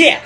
Yeah.